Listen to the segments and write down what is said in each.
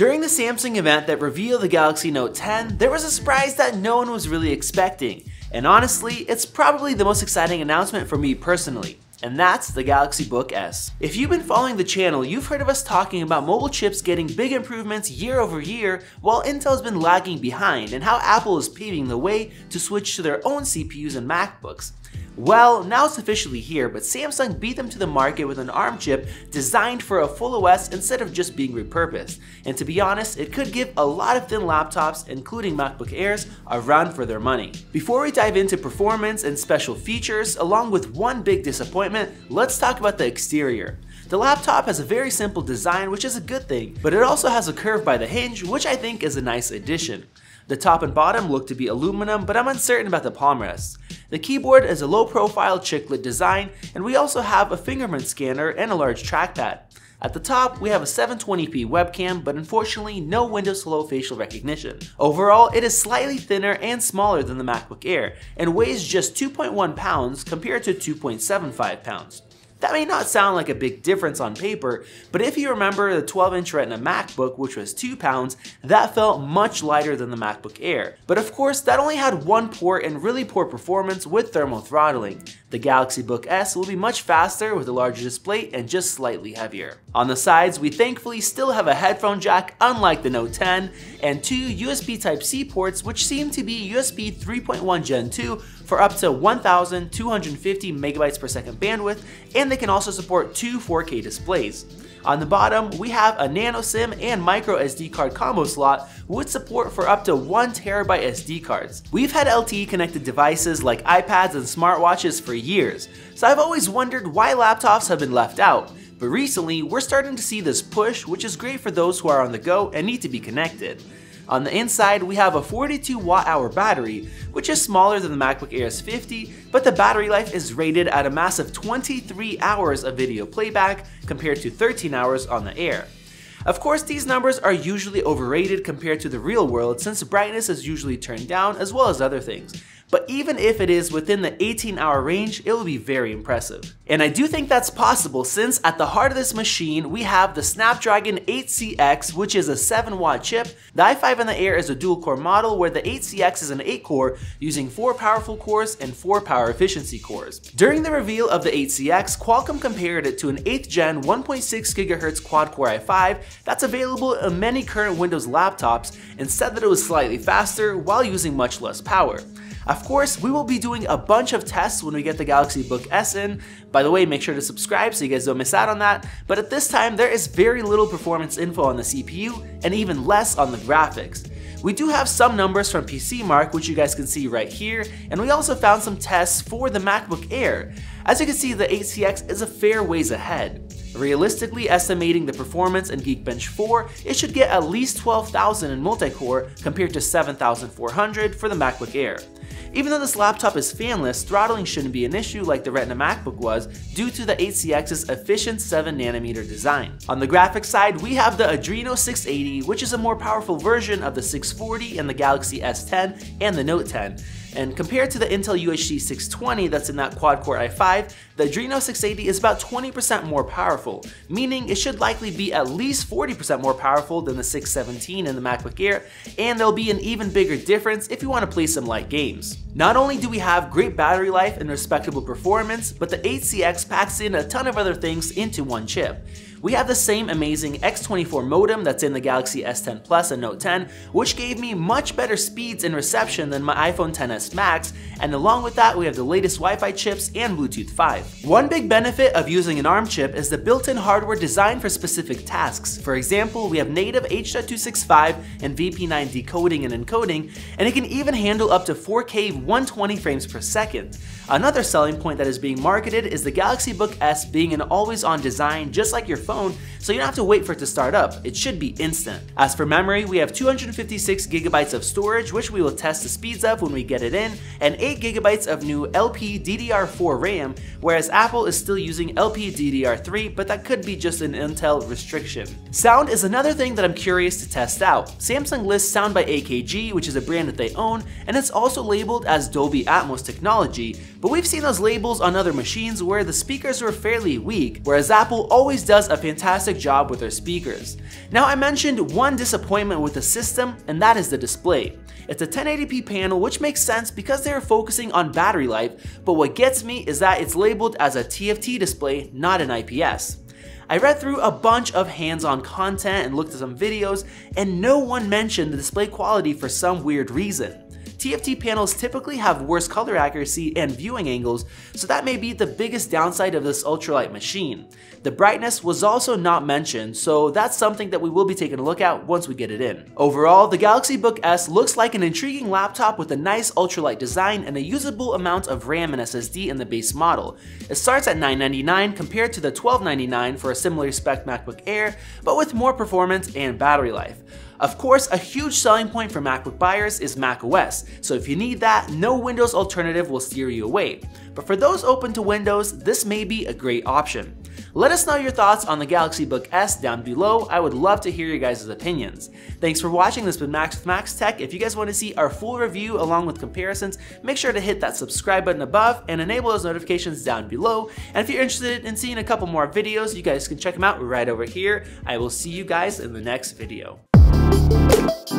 During the Samsung event that revealed the Galaxy Note 10, there was a surprise that no one was really expecting. And honestly, it's probably the most exciting announcement for me personally and that's the Galaxy Book S. If you've been following the channel, you've heard of us talking about mobile chips getting big improvements year over year, while Intel's been lagging behind, and how Apple is paving the way to switch to their own CPUs and MacBooks. Well, now it's officially here, but Samsung beat them to the market with an ARM chip designed for a full OS instead of just being repurposed. And to be honest, it could give a lot of thin laptops, including MacBook Airs, a run for their money. Before we dive into performance and special features, along with one big disappointment, let's talk about the exterior. The laptop has a very simple design, which is a good thing, but it also has a curve by the hinge, which I think is a nice addition. The top and bottom look to be aluminum, but I'm uncertain about the palm rests. The keyboard is a low profile chiclet design, and we also have a fingerprint scanner and a large trackpad. At the top, we have a 720p webcam, but unfortunately no Windows Hello facial recognition. Overall, it is slightly thinner and smaller than the MacBook Air, and weighs just 2.1 pounds compared to 2.75 pounds. That may not sound like a big difference on paper, but if you remember the 12 inch Retina MacBook, which was 2 pounds, that felt much lighter than the MacBook Air. But of course, that only had one port and really poor performance with thermal throttling. The Galaxy Book S will be much faster with a larger display and just slightly heavier. On the sides, we thankfully still have a headphone jack unlike the Note 10, and two USB Type-C ports which seem to be USB 3.1 Gen 2 for up to 1250 megabytes per second bandwidth, and they can also support two 4K displays. On the bottom, we have a nano SIM and micro SD card combo slot with support for up to 1TB SD cards. We've had LTE connected devices like iPads and smartwatches for years, so I've always wondered why laptops have been left out. But recently, we're starting to see this push, which is great for those who are on the go and need to be connected. On the inside, we have a 42 watt hour battery, which is smaller than the MacBook Air's 50, but the battery life is rated at a massive 23 hours of video playback compared to 13 hours on the Air. Of course, these numbers are usually overrated compared to the real world since brightness is usually turned down as well as other things but even if it is within the 18 hour range, it will be very impressive. And I do think that's possible since at the heart of this machine, we have the Snapdragon 8CX, which is a 7 watt chip. The i5 in the Air is a dual core model where the 8CX is an 8 core using 4 powerful cores and 4 power efficiency cores. During the reveal of the 8CX, Qualcomm compared it to an 8th gen 1.6 GHz quad core i5 that's available in many current Windows laptops and said that it was slightly faster while using much less power. Of course, we will be doing a bunch of tests when we get the Galaxy Book S in. By the way, make sure to subscribe so you guys don't miss out on that. But at this time, there is very little performance info on the CPU and even less on the graphics. We do have some numbers from PCMark, which you guys can see right here, and we also found some tests for the MacBook Air. As you can see, the 8CX is a fair ways ahead. Realistically estimating the performance in Geekbench 4, it should get at least 12,000 in multi-core compared to 7,400 for the MacBook Air. Even though this laptop is fanless, throttling shouldn't be an issue like the Retina MacBook was due to the 8CX's efficient 7nm design. On the graphics side, we have the Adreno 680, which is a more powerful version of the 640 and the Galaxy S10 and the Note 10. And compared to the Intel UHD 620 that's in that quad-core i5, the Adreno 680 is about 20% more powerful, meaning it should likely be at least 40% more powerful than the 617 in the MacBook Air, and there'll be an even bigger difference if you want to play some light games. Not only do we have great battery life and respectable performance, but the 8CX packs in a ton of other things into one chip. We have the same amazing X24 modem that's in the Galaxy S10 Plus and Note 10, which gave me much better speeds and reception than my iPhone XS Max, and along with that we have the latest Wi-Fi chips and Bluetooth 5. One big benefit of using an ARM chip is the built-in hardware designed for specific tasks. For example, we have native H.265 and VP9 decoding and encoding, and it can even handle up to 4K 120 frames per second. Another selling point that is being marketed is the Galaxy Book S being an always-on design just like your phone, so you don't have to wait for it to start up, it should be instant. As for memory, we have 256 gigabytes of storage, which we will test the speeds of when we get it in, and 8 gigabytes of new LPDDR4 RAM, whereas Apple is still using LPDDR3, but that could be just an Intel restriction. Sound is another thing that I'm curious to test out. Samsung lists sound by AKG, which is a brand that they own, and it's also labeled as Dolby Atmos technology, but we've seen those labels on other machines where the speakers were fairly weak, whereas Apple always does a fantastic job with their speakers. Now I mentioned one disappointment with the system, and that is the display. It's a 1080p panel which makes sense because they are focusing on battery life, but what gets me is that it's labeled as a TFT display, not an IPS. I read through a bunch of hands-on content and looked at some videos, and no one mentioned the display quality for some weird reason. TFT panels typically have worse color accuracy and viewing angles, so that may be the biggest downside of this ultralight machine. The brightness was also not mentioned, so that's something that we will be taking a look at once we get it in. Overall, the Galaxy Book S looks like an intriguing laptop with a nice ultralight design and a usable amount of RAM and SSD in the base model. It starts at 999 compared to the 1299 for a similar spec MacBook Air, but with more performance and battery life. Of course, a huge selling point for MacBook buyers is macOS, so if you need that, no Windows alternative will steer you away. But for those open to Windows, this may be a great option. Let us know your thoughts on the Galaxy Book S down below. I would love to hear your guys' opinions. Thanks for watching. This has been Max with Max Tech. If you guys want to see our full review along with comparisons, make sure to hit that subscribe button above and enable those notifications down below. And if you're interested in seeing a couple more videos, you guys can check them out right over here. I will see you guys in the next video. Thank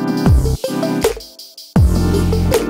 you.